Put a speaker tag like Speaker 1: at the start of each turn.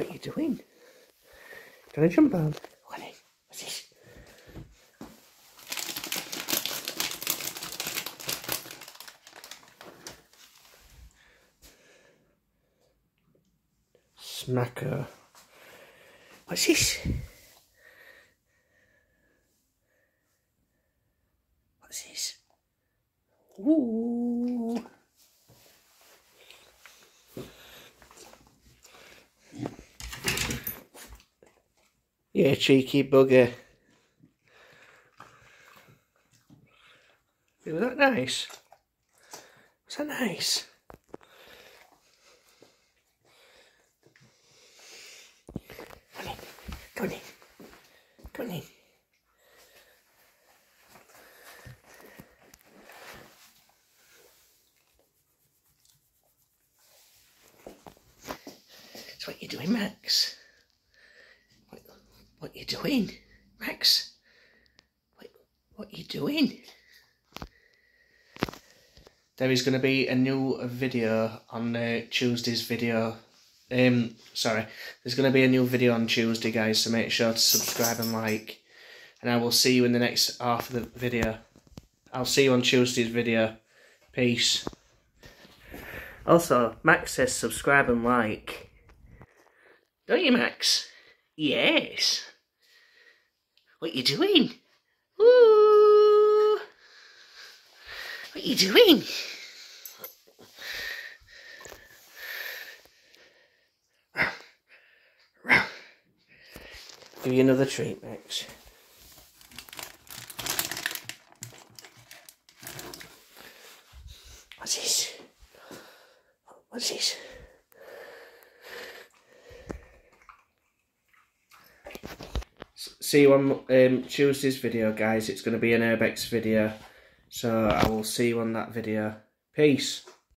Speaker 1: What are you doing? Want to jump on? What is, what's this? Smacker. What's this? What's this? Ooh. Yeah, cheeky bugger. Was that nice? Was that nice? Come in. Come in. Come in. That's what you're doing, Max. What, what you doing, Max? What, what you doing? There is going to be a new video on uh, Tuesday's video. Um, sorry, there's going to be a new video on Tuesday, guys. So make sure to subscribe and like, and I will see you in the next half of the video. I'll see you on Tuesday's video. Peace. Also, Max says subscribe and like. Don't you, Max? Yes. What you doing? Ooh. What you doing? Give you another treat, Max. What's this? What's this? See you on um, Tuesday's video, guys. It's going to be an Urbex video. So I will see you on that video. Peace.